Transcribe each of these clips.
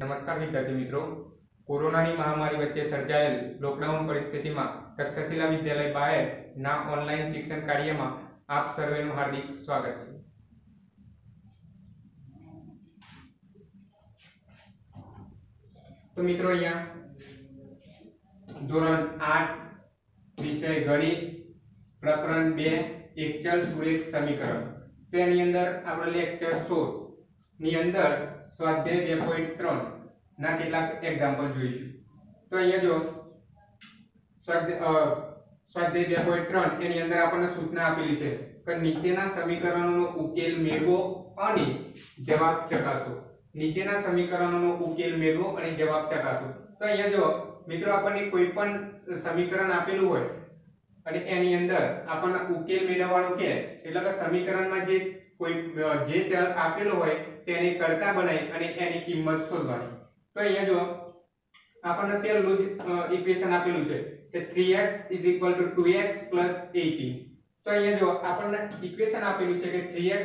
નમસ્કાર વિદ્યાર્થી મિત્રો. કોરોનાની મહામારી વચ્ચે સર્જાયેલ લોકડાઉન પરિસ્થિતિમાં તક્ષશિલા વિદ્યાલય બાયર ના ઓનલાઈન શિક્ષણ કાર્યમાં આપ સર્વેનું હાર્દિક સ્વાગત છે. તો મિત્રો અહીંયા ધોરણ આઠ વિષય ગણિત પ્રકરણ બે એકચલ સુરેખ સમીકરણ. તો એની અંદર આપણે લેક્ચર સોળ ની અંદર સ્વાધ્યાય બે પોઈન્ટ ત્રણ ના કેટલાક એક્ઝામ્પલ જોઈશું. તો અહીંયા જો સ્વાધ્યાય બે પોઈન્ટ ત્રણ એની અંદર આપણને સૂચના આપેલી છે કે નીચેના સમીકરણોનો ઉકેલ મેળવો અને જવાબ ચકાસો. નીચેના સમીકરણોનો ઉકેલ મેળવો અને જવાબ ચકાસો. તો અહીંયા જો મિત્રો આપણને કોઈ પણ સમીકરણ આપેલું હોય અને એની અંદર આપણને ઉકેલ મેળવવાનો કે, એટલે કે સમીકરણમાં જે કોઈ જે ચલ આપેલો હોય તેને કરતા બનાવી અને એની કિંમત શોધવાની. તો અહીંયા જો આપણને પહેલું જ ઇક્વેશન આપેલું છે કે 3x 2x 18 તો અહીંયા જો આપણને ઇક્વેશન આપેલું છે કે 3x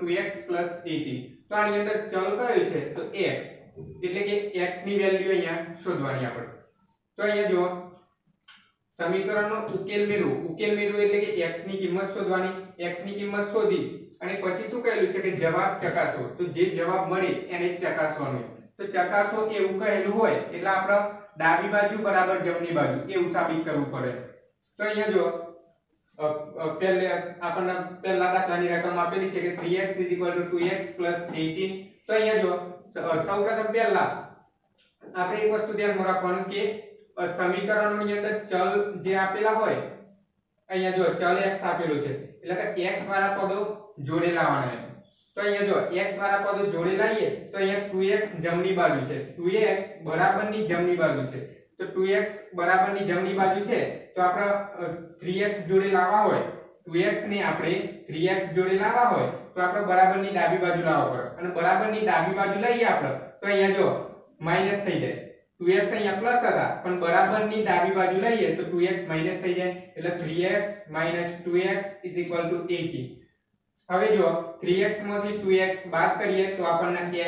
2x 18 તો આની અંદર ચલ કયો છે? તો x. એટલે કે x ની વેલ્યુ અહીંયા શોધવાની આપણે. તો અહીંયા જો સમીકરણનો ઉકેલ મેળવો. ઉકેલ મેળવો એટલે કે x ની કિંમત શોધવાની. x ની કિંમત શોધી અને પછી શું કહેલું છે કે જવાબ ચકાસો. તો જે જવાબ મળે એને ચકાસવાનો. તો ચકાસો એવું કહેલું હોય એટલે આપણે ડાબી બાજુ બરાબર જમણી બાજુ. એવું સાબિત કરવું પડે. તો અહીંયા જો પહેલે આપણને પહેલા દાખલાની રકમ આપેલી છે કે 3x 2x 18 તો અહીંયા જો સૌપ્રથમ પહેલા આપણે એક વસ્તુ ધ્યાનમાં રાખવાનું કે સમીકરણોની અંદર ચલ જે આપેલા હોય અહીંયા જો ચલ x આપેલું છે એટલે કે x વાળા પદો જોડે લાવવાના. તો અહીંયા જો x વાળા પદો જોડે લાવીએ તો અહીંયા 2x જમણી બાજુ છે. 2x બરાબરની જમણી બાજુ છે. તો 2x બરાબરની જમણી બાજુ છે તો આપણે અ, 3x જોડે લાવવા હોય 2x ને આપણે 3x જોડે લાવવા હોય તો આપણે બરાબરની ડાબી બાજુ લાવવા પડે. અને બરાબરની ડાબી બાજુ લઈએ આપણે તો અહીંયા જો માઇનસ થઈ જાય. 2x અહીંયા પ્લસ હતા. પણ બરાબરની ડાબી બાજુ લઈએ તો 2x માઇનસ થઈ જાય. એટલે 3x 2x 18 હવે જો 3x માંથી 2x બાદ કરીએ તો આપણને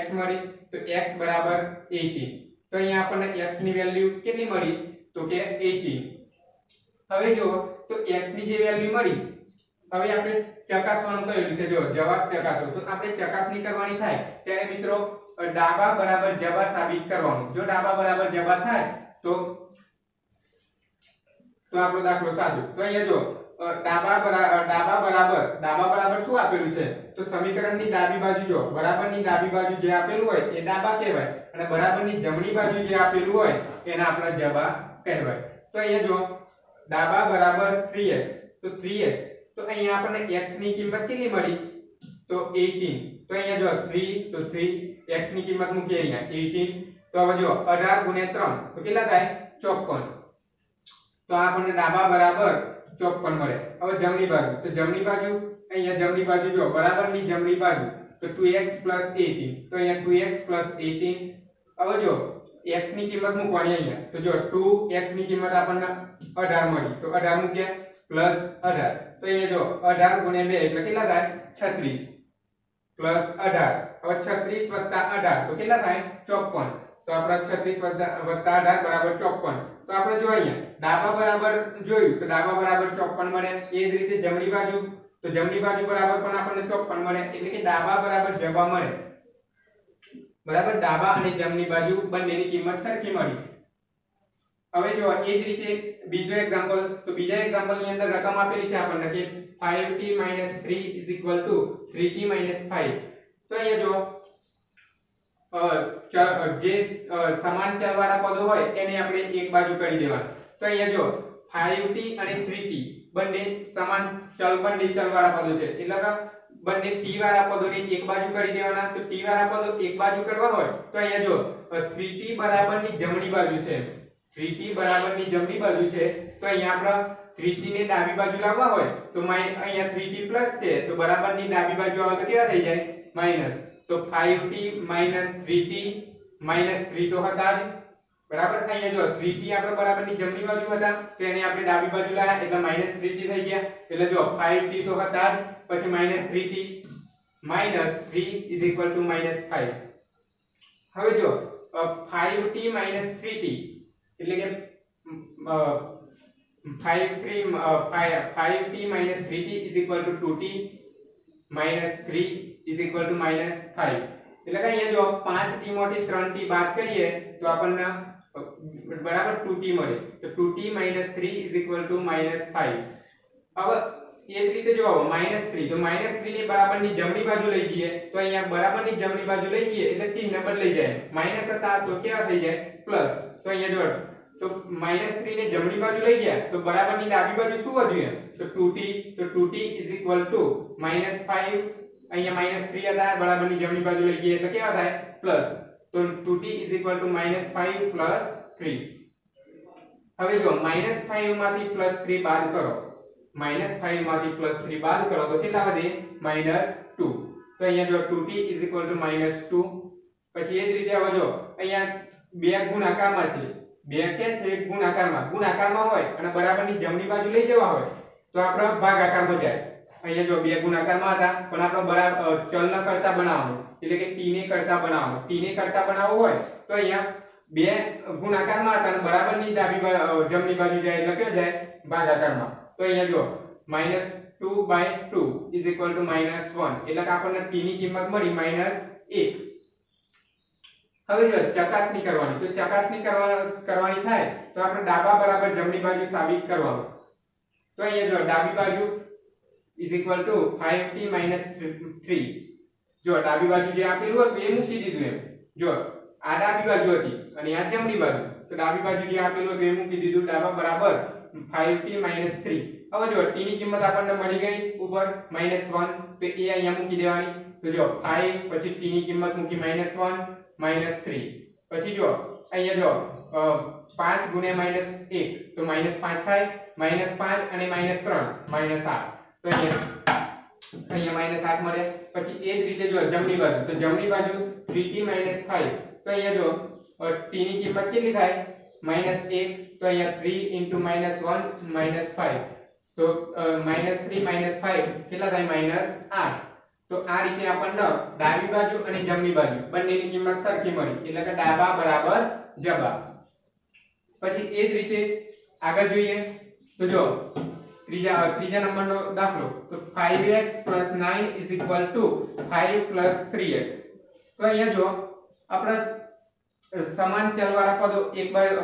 x મળી તો x બરાબર 18 તો અહીંયા આપણને x ની વેલ્યુ કેટલી મળી? તો કે 18 હવે જો તો x ની જે વેલ્યુ મળી હવે આપણે ચકાસવાનું કહેલું છે. જો જવાબ ચકાસો. તો આપણે ચકાસણી કરવાની થાય. ત્યારે મિત્રો અ, ડાબા બરાબર જબા સાબિત કરવાનું. જો ડાબા બરાબર જબા થાય, તો તો આપણો દાખલો સાચો. તો અહીંયા જો ડાબા બરાબર ડાબા બરાબર ડાબા બરાબર શું આપેલું છે? તો સમીકરણની ડાબી બાજુ જો, બરાબરની ડાબી બાજુ જે આપેલું હોય, એ ડાબા કહેવાય. અને બરાબરની જમણી બાજુ જે આપેલું હોય, એને આપણે જબા કહેવાય. તો અહીંયા જો, ડાબા બરાબર 3x તો 3x તો અહીંયા આપણને x ની કિંમત કેટલી મળી? તો 18 તો અહીંયા જો 3 તો 3 x ની કિંમત મૂકીએ અહીંયા 18 તો હવે જો 18 ગુણ્યા 3 તો કેટલા થાય? 54 તો આપણને ડાબા બરાબર 54 મળે. હવે જમણી બાજુ, તો જમણી બાજુ, અહીંયા જમણી બાજુ જો બરાબરની જમણી બાજુ, તો 2x 18 તો અહીંયા 2x 18 હવે જો x ની કિંમત મૂકવાની અહીંયા. તો જો 2x ની કિંમત આપણને 18 મળી. તો 18 મૂક્યા પ્લસ 18 તો અહીંયા જો 18 ગુણ્યા 2 એટલે કેટલા થાય? 36 પ્લસ 18 હવે 36 વત્તા 18 તો કેટલા થાય? 54 તો આપણે 36 વત્તા 18 બરાબર 54 તો આપણે જો અહીંયા ડાબા બરાબર જોયું, તો ડાબા બરાબર 54 મળે. એ જ રીતે જમણી બાજુ. તો જમણી બાજુ બરાબર પણ આપણને 54 મળે. એટલે કે ડાબા બરાબર જવા મળે. બરાબર? ડાબા અને જમણી બાજુ બંનેની કિંમત સરખી મળી. હવે જો એ જ રીતે બીજો એક્ઝામ્પલ તો બીજા એક્ઝામ્પલની અંદર રકમ આપેલી છે આપણને કે 5t 3 3t 5 તો અહીંયા જો જે સમાન ચલવાળા પદો હોય એને આપણે એક બાજુ કરી દેવાના. તો અહીંયા જો 5t અને 3t બંને સમાન ચલ બંને ચલવાળા પદો છે. એટલે કે બંને t વાળા પદોને એક બાજુ કરી દેવાના. તો t વાળા પદો એક બાજુ કરવા હોય તો અહીંયા જો અ, 3t બરાબરની જમણી બાજુ છે. 3t બરાબરની જમણી બાજુ છે. તો અહીંયા આપણે 3t ને ડાબી બાજુ લાવવા હોય, તો માઈ- અહીંયા 3t પ્લસ છે, તો બરાબરની ડાબી બાજુ આવે તો કેવા થઈ જાય? માઇનસ તો 5t 3t 3 તો હતા જ. બરાબર? અહીંયા જો 3t આપણે બરાબરની જમણી બાજુ હતા, તો એને આપણે ડાબી બાજુ લાયા, એટલે -3t થઈ ગયા. એટલે જો 5t તો હતા જ, પછી -3t -3 5 હવે જો 5t 3t એટલે કે અ, 5 3 5t 3t is equal to 2t minus 3 is equal to minus 5 એટલે કે અહીંયા જો 5t માંથી 3t બાદ કરીએ તો આપણને અ, બરાબર 2t મળે. તો 2t minus 3 is equal to minus 5 હવે એ જ રીતે જો માઇનસ થ્રી તો માઇનસ થ્રી ની બરાબરની જમણી બાજુ લઈ જઈએ તો અહીંયા બરાબરની જમણી બાજુ લઈ જઈએ એટલે ચિહ્ન બદલાઈ જાય. માઇનસ હતા તો કેવા થઈ જાય? પ્લસ તો અહીંયા જો તો માઇનસ થ્રી ને જમણી બાજુ લઈ ગયા, તો બરાબરની ડાબી બાજુ શું વધ્યું એમ? તો 2t તો 2t is equal to minus 5 અહીંયા માઇનસ થ્રી હતા, બરાબરની જમણી બાજુ લઈ ગયા એટલે કેવા થાય? પ્લસ તો 2t is equal to minus 5 plus 3 હવે જો માઇનસ 5 માંથી પ્લસ 3 બાદ કરો. માઇનસ 5 માંથી પ્લસ 3 બાદ કરો, તો કેટલા વધે? માઇનસ 2 તો અહીંયા જો 2t is equal to minus 2 પછી એ જ રીતે હવે જો, અહીંયા બે ગુણાકારમાં છે. બે કે છે, ગુણાકારમાં. ગુણાકારમાં હોય અને બરાબરની જમણી બાજુ લઈ જવા હોય, તો આપણે ભાગાકારમાં જાય. અહીંયા જો બે ગુણાકારમાં હતા, પણ આપણે બરાબર ચલ ન કરતા બનાવવાનું, એટલે કે t ને કરતા બનાવવાનું. t ને કરતા બનાવવું હોય, તો અહીંયા બે ગુણાકારમાં હતા અને બરાબરની ડાબી જમણી બાજુ જાય એટલે કે જાય? ભાગાકારમાં. તો અહીંયા જો minus 2 by 2 is equal to minus 1 એટલે કે આપણને t ની કિંમત મળી minus 1 હવે જો ચકાસણી કરવાની, તો ચકાસણી કરવા, કરવાની થાય, તો આપણે ડાબા બરાબર જમણી બાજુ સાબિત કરવાનું. તો અહીંયા જો ડાબી બાજુ is equal to 5t minus 3 જો ડાબી બાજુ જે આપેલું હતું, એ મૂકી દીધું એમ. જો આ ડાબી બાજુ હતી અને આ જમણી બાજુ. તો ડાબી બાજુ જે આપેલું હતું, એ મૂકી દીધું ડાબા બરાબર 5t minus 3 હવે જો t ની કિંમત આપણને મળી ગઈ ઉપર -1 તો એ અહીંયા મૂકી દેવાની. તો જો 5 પછી t ની કિંમત મૂકી -1 -3 પછી જો, અહીંયા જો પાંચ ગુણ્યા -1 તો માઇનસ પાંચ થાય માઇનસ પાંચ અને -3 -8 તો અહીંયા અહીંયા -8 મળે. પછી એ જ રીતે જો જમણી બાજુ, તો જમણી બાજુ 3t 5 તો અહીંયા જો ટી ની કિંમત કેટલી થાય? માઇનસ એક, તો અહીંયા three into minus one minus five તો -3 -5 કેટલા થાય? -8 તો આ રીતે આપણને ડાબી બાજુ અને જમણી બાજુ બંનેની કિંમત સરખી મળી. એટલે કે ડાબા બરાબર જબા. પછી એ જ રીતે આગળ જોઈએ. તો જો, ત્રીજા ત્રીજા નંબરનો દાખલો. તો 5x 9 is equal to 5 3x તો અહીંયા જો, આપણે સમાન ચલવાળા પદો એક બાજુ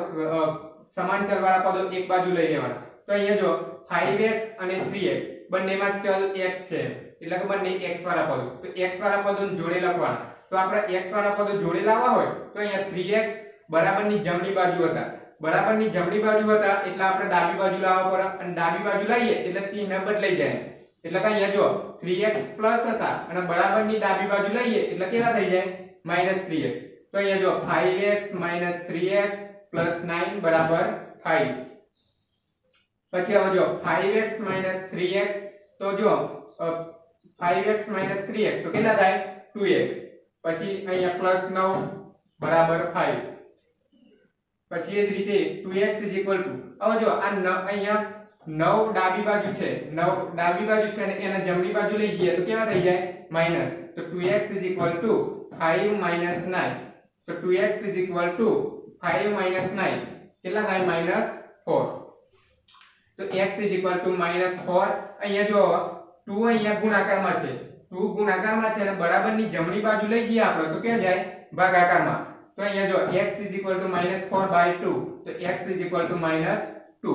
સમાન ચલવાળા પદો એક બાજુ લઈ લેવાના. તો અહીંયા જો 5x અને 3x બંનેમાં ચલ x છે. એટલે કે બંને x વાળા પદો. તો x વાળા પદોને જોડે લખવાના. તો આપણે x વાળા પદો જોડે લાવવા હોય, તો અહીંયા 3x બરાબરની જમણી બાજુ હતા. બરાબરની જમણી બાજુ હતા એટલે આપણે ડાબી બાજુ લાવવા પડે. અને ડાબી બાજુ લાવીએ એટલે ચિહ્ન બદલાઈ જાય. એટલે કે અહીંયા જો 3x પ્લસ હતા અને બરાબરની ડાબી બાજુ લઈએ એટલે કેવા થઈ જાય? -3x તો અહીંયા જો 5x 3x 9 બરાબર 5 પછી હવે જો 5x 3x તો જો 5x 3x તો કેટલા થાય? 2x પછી અહીંયા પ્લસ 9 બરાબર 5 પછી એ જ રીતે 2x is equal to, હવે જો આ ન- અહીંયા 9 ડાબી બાજુ છે 9 ડાબી બાજુ છે અને એના જમણી બાજુ લઈ જઈએ તો કેવા થઈ જાય? માઇનસ તો 2x is equal to 5 minus 9 તો 2x is equal to 5 minus 9 કેટલા થાય? minus 4 તો x is equal to minus 4 અહીંયા જો 2 અહીંયા ગુણાકારમાં છે. 2 ગુણાકારમાં છે અને બરાબરની જમણી બાજુ લઈ જઈએ આપણે, તો ક્યાં જાય? ભાગાકારમાં. તો અહીંયા જો x is equal to minus 4 by 2 તો x is equal to minus 2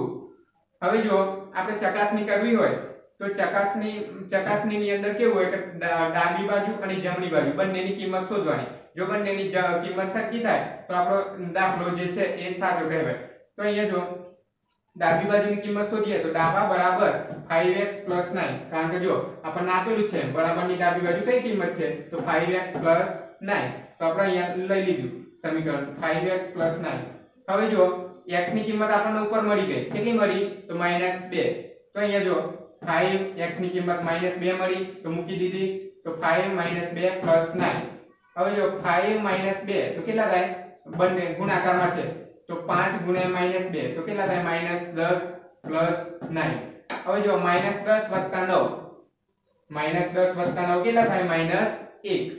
હવે જો આપણે ચકાસણી કરવી હોય, તો ચકાસણી, ચકાસણીની અંદર કેવું હોય કે ડાબી બાજુ અને જમણી બાજુ, બંનેની કિંમત શોધવાની. જો બંનેની કિંમત સરખી થાય, તો આપણો દાખલો જે છે એ સાચો કહેવાય. તો અહીંયા જો ડાબી બાજુની કિંમત શોધીએ તો ડાબા બરાબર 5x 9 કારણ કે જો આપણને આપેલું છે બરાબરની ડાબી બાજુ કઈ કિંમત છે? તો 5x 9 તો આપણે અહીંયા લઈ લીધું સમીકરણ 5x 9 હવે જો x ની કિંમત આપણને ઉપર મળી ગઈ. કેટલી મળી? તો -2 તો અહીંયા જો 5x ની કિંમત -2 મળી. તો મૂકી દીધી. તો 5 2 9 હવે જો 5 2 તો કેટલા થાય? બંને ગુણાકારમાં છે. તો 5 ગુણ્યા માઇનસ 2 તો કેટલા થાય? માઇનસ 10 પ્લસ 9 હવે જો માઇનસ 10 વત્તા 9 માઇનસ 10 વત્તા 9 કેટલા થાય? માઇનસ 1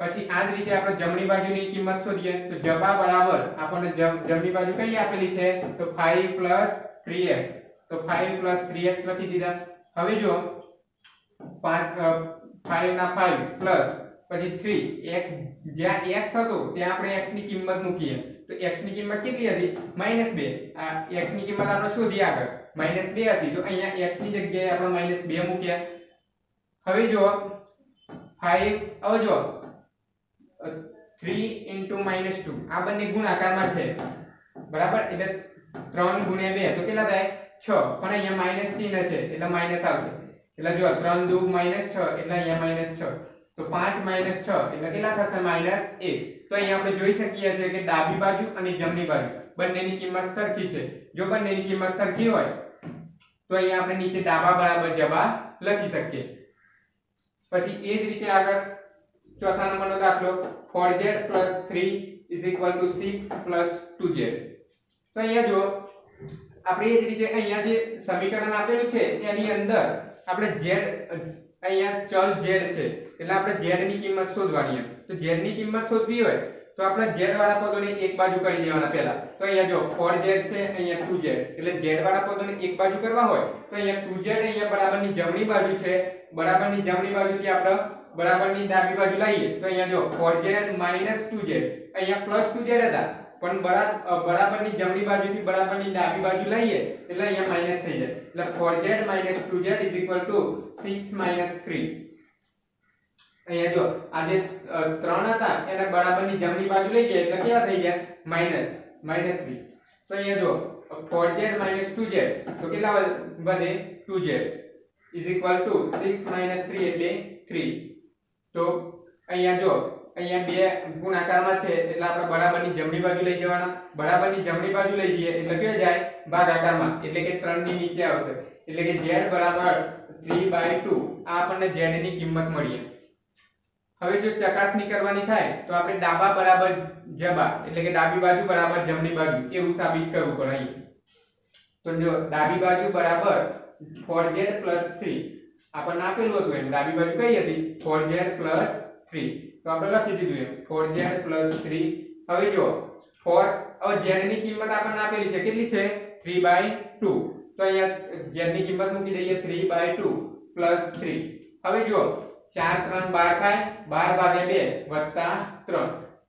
પછી આ જ રીતે આપણે જમણી બાજુની કિંમત શોધીએ. તો જબા બરાબર આપણને જમ- જમણી બાજુ કઈ આપેલી છે? તો 5 3x તો 5 3x લખી દીધા. હવે જો 5 5 ના 5 પ્લસ પછી 3 x જ્યાં x હતો, ત્યાં આપણે x ની કિંમત મૂકીએ. તો x ની કિંમત કેટલી હતી? -2 આ x ની કિંમત આપણે શોધી આગળ. -2 હતી. તો અહીંયા x ની જગ્યાએ આપણે -2 મૂક્યા. હવે જો 5 હવે જો 3 into -2 આ બંને ગુણાકારમાં છે. બરાબર? એટલે 3 ગુણ્યા 2 તો કેટલા થાય? 6 પણ અહીંયા માઇનસ ચિહ્ન છે. એટલે માઇનસ આવશે. એટલે જો 3 દુ -6 એટલે અહીંયા -6 તો 5 6 એટલે કેટલા થશે -1 તો અહીંયા આપણે જોઈ શકીએ છીએ કે ડાબી બાજુ અને જમણી બાજુ બંનેની કિંમત સરખી છે. જો બંનેની કિંમત સરખી હોય, તો અહીંયા આપણે નીચે ડાબા બરાબર જવાબ લખી શકીએ. પછી એ જ રીતે આગળ ચોથા નંબરનો દાખલો 4z 3 6 2z તો અહીંયા જો આપણે એ જ રીતે અહીંયા જે સમીકરણ આપેલું છે, એની અંદર આપણે z અહીંયા ચલ z છે. એટલે આપણે z ની કિંમત શોધવાની છે તો z ની કિંમત શોધવી હોય, તો આપણે z વાળા પદોને એક બાજુ કરી દેવાના પહેલા. તો અહીંયા જો 4z છે, અહીંયા 2z એટલે z વાળા પદોને એક બાજુ કરવા હોય, તો અહીંયા 2z અહીંયા બરાબરની જમણી બાજુ છે. બરાબરની જમણી બાજુથી આપણે બરાબરની ડાબી બાજુ લઈએ તો અહીંયા જો 4z 2z અહીંયા પ્લસ 2z હતા. પણ બરાબર બરાબરની જમણી બાજુથી બરાબરની ડાબી બાજુ લઈએ એટલે અહીંયા માઇનસ થઈ જાય. એટલે 4z 2z 6 3 અહીંયા જો આ જે અ, ત્રણ હતા એને બરાબરની જમણી બાજુ લઈ ગયા એટલે કેવા થઈ ગયા? માઇનસ માઇનસ 3 તો અહીંયા જો 4z 2z તો કેટલા વધ- વધે 2z is equal to 6 minus 3 એટલે 3 તો અહીંયા જો, અહીંયા બે ગુણાકારમાં છે, એટલે આપણે બરાબરની જમણી બાજુ લઈ જવાના. બરાબરની જમણી બાજુ લઈ જઈએ, એટલે કે જાય ભાગાકારમાં એટલે કે 3 ની નીચે આવશે. એટલે કે z બરાબર 3/2 આ આપણને z ની કિંમત મળી હવે જો ચકાસણી કરવાની થાય, તો આપણે ડાબા બરાબર જબા, એટલે કે ડાબી બાજુ બરાબર જમણી બાજુ, એવું સાબિત કરવું પડે અહીં તો જો ડાબી બાજુ બરાબર 4z 3 આપણને આપેલું હતું એમ ડાબી બાજુ કઈ હતી 4z 3 તો આપણે લખી દીધું એમ 4z 3 હવે જો 4 હવે z ની કિંમત આપણને આપેલી છે કેટલી છે 3 by 2 તો અહીંયા z ની કિંમત મૂકી દઈએ 3 by 2 3 હવે જો 4 3 12 થાય 12 ભાગ્યા 2 વત્તા 3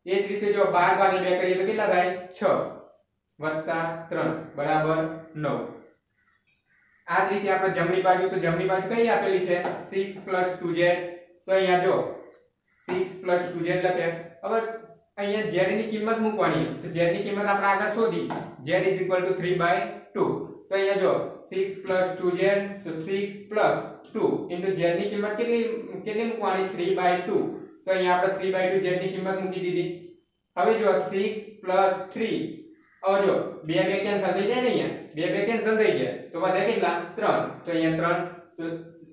એ જ રીતે જો 12 ભાગ્યા 2 કરીએ તો કેટલા થાય 6 વત્તા 3 બરાબર 9 આ જ રીતે આપણે જમણી બાજુ, તો જમણી બાજુ કઈ આપેલી છે? 6 2z તો અહીંયા જો 6 2z લખે. હવે અહીંયા z ની કિંમત મૂકવાની. તો z ની કિંમત આપણે આગળ શોધી. z 3 by 2 તો અહીંયા જો 6 2z તો 6 2 into z ની કિંમત કેટલી કેટલી મૂકવાની? 3 by 2 તો અહીંયા આપણે 3 by 2 z ની કિંમત મૂકી દીધી. હવે જો 6 3 હવે જો, બે બે કેન્સલ થઈ જાય ને અહીંયા. બે બે કેન્સલ થઈ ગયા તો વધે કેટલા? 3 તો અહીંયા 3 તો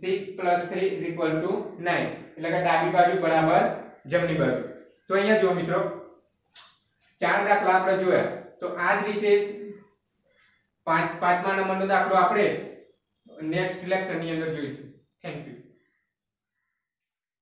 6 3 is equal to 9 એટલે કે ડાબી બાજુ બરાબર જમણી બાજુ. તો અહીંયા જો મિત્રો. ચાર દાખલા આપણે જોયા. તો આ જ રીતે પાંચ, પાંચમા નંબરનો દાખલો આપણે નેક્સ્ટ લેક્ચરની અંદર જોઈશું. Thank you